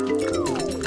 Ooh.